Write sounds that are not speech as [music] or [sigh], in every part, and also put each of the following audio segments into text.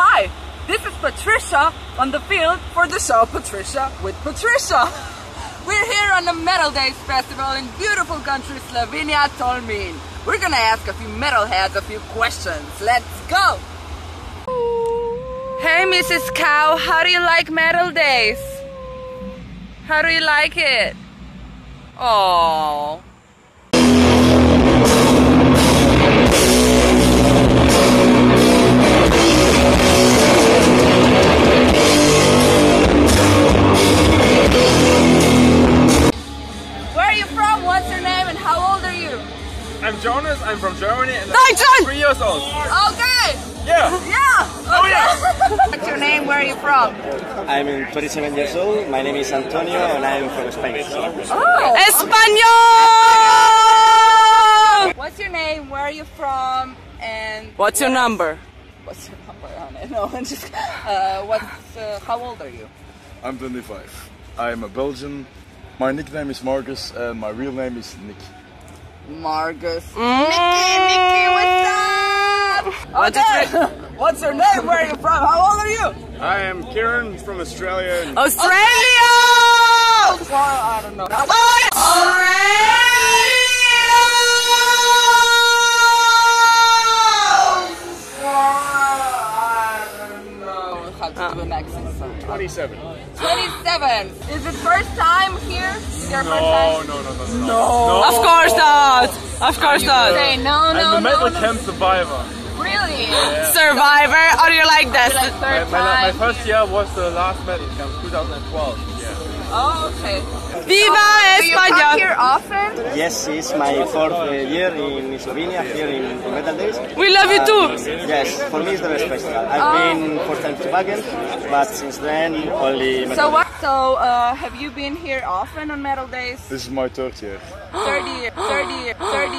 Hi, this is Patricia on the field for the show Patricia with Patricia. We're here on the Metal Days Festival in beautiful country Slovenia, Tolmin. We're gonna ask a few metalheads a few questions. Let's go! Hey Mrs. Cow, how do you like Metal Days? How do you like it? Oh. Where are you from? What's your name and how old are you? I'm Jonas, I'm from Germany and I'm three years old. Okay! Yeah! Yeah! Oh yeah! What's your name? Where are you from? I'm 27 years old. My name is Antonio and I'm from Spain. Oh, Espanol! What's your name? Where are you from? And What's your number? what's your number on it? [laughs] No, I'm just. Uh, what's? Uh, how old are you? I'm 25. I'm a Belgian. My nickname is Marcus and my real name is Nick. Margus. Nikki, Nikki, what's up? Okay. what's your name? Where are you from? How old are you? I am Kieran from Australia and Australia! Well, I don't know. I don't know how to do an accent. 27. 27. Is it first time here? Is your first No, time? no, no, no, no. Of course not! Of course not! Say no, no, I'm a no, metal no. camp survivor. Really? [laughs] Survivor, or you like Like this? My, third my, my time? first year was the last metal camp, 2012. Yeah. Oh, okay. Viva Do you come España! here often? Yes, it's my fourth uh, year in Slovenia, here in the Metal Days. We love you too! Yes, for me it's the best festival. I've Oh. been four times to Wacken, but since then only Metal So what? So uh, have you been here often on Metal Days? This is my third year. [gasps] Third year, third year, third year.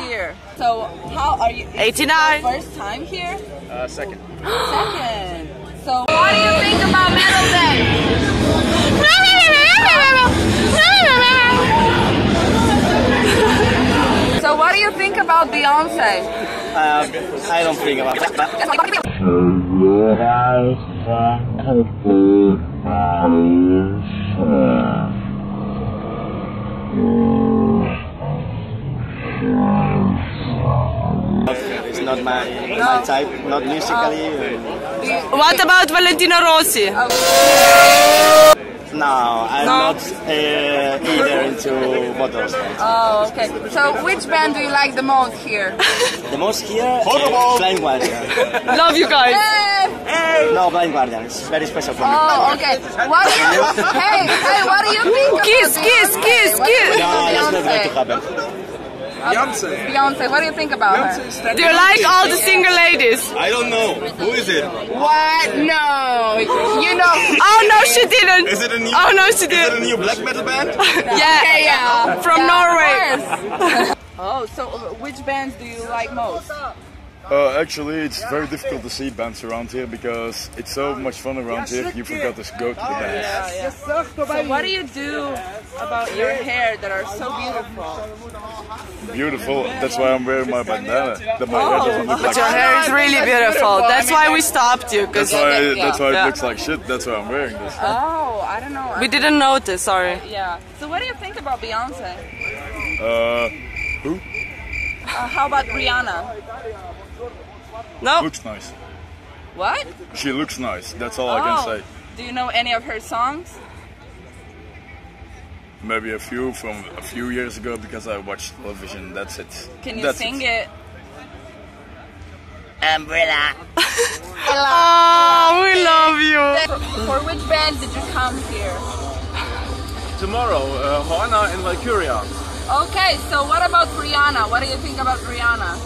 So how are you? is 89. your First time here? Uh, second. [gasps] Second. So what do you think about Metal Days? [laughs] So what do you think about Beyonce? Uh, I don't think about that. My type, not musically. uh, What about Valentino Rossi? No, I'm No? not uh, either into motorsport. Oh, okay. So which band do you like the most here? The most here, uh, Blind Guardian. Love you guys! Hey! No, Blind Guardian. It's very special for me. Oh, okay. What do you? Hey, hey, what do you think? about Kiss, kiss, kiss, What do you kiss. No, that's not going to Beyonce? happen. Beyonce. Beyonce, what do you think about her? Do you like all the single ladies? I don't know. Who is it? What? No. You know. Oh no, she didn't! Is it a new? Oh no, she Is it a new black metal band? [laughs] Yeah, Yeah. From Yeah, Norway. [laughs] oh, so uh, which bands do you like most? Uh, actually, it's very difficult to see bands around here because it's so much fun around here. You forgot to go to the bands. So what do you do about your hair that are so beautiful? Beautiful. That's why I'm wearing my bandana. That my hair doesn't look But like your hair is really beautiful. That's why we stopped you, That's because why. That's why Yeah. it looks like shit. That's why I'm wearing this. Oh, I don't know. we didn't notice, sorry. Yeah. So what do you think about Beyonce? Uh, who? Uh, how about Rihanna? No? Looks nice. What? She looks nice. That's all I can Oh. say. Do you know any of her songs? Maybe a few from a few years ago because I watched television. That's it. Can you That's sing it? Umbrella. [laughs] Oh, we love you! For which band did you come here? Tomorrow, uh, Horna and Valkyrja. Okay, so what about Rihanna? What do you think about Rihanna?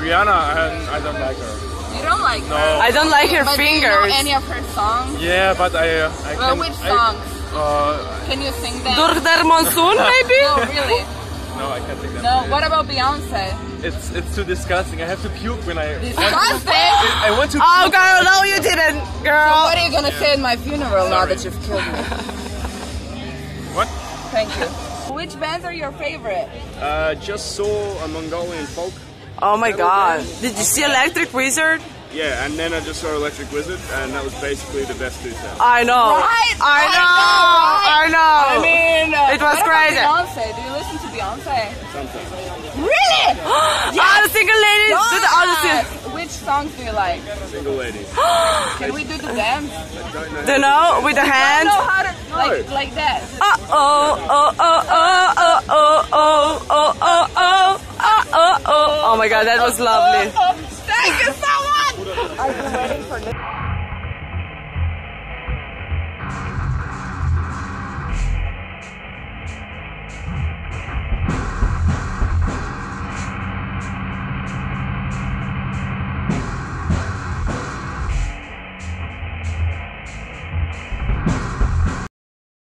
Rihanna, and I don't like her. You don't like No. her? I don't like her But do you know any of her songs? Yeah, but I, uh, I Well, can. which I- songs? uh, Can you sing them? Durch den Monsun, [laughs] maybe? No, really? no, I can't think that. No. What about Beyonce? It's it's too disgusting. I have to puke when I. Disgusting! I want to. Oh, girl, no, you didn't, girl. What are you gonna say at my funeral now that you've killed me? [laughs] What? Thank you. Which bands are your favorite? Uh, just saw a Mongolian folk. Oh my god. Did you see Electric Wizard? Yeah, and then I just saw Electric Wizard, and that was basically the best two sets. I know. Right, I I know. know, I know. I mean, uh, It was crazy. Beyonce? Do you listen to Beyonce? Sometimes. Really? [gasps] All the single ladies do the all the Which songs do you like? Single ladies. [gasps] Can we do the dance? Don't know. Do you know with the hands? I hands? know how to like like that. Uh oh oh oh oh oh oh oh oh oh my god, that was lovely. [laughs] Thank you so much.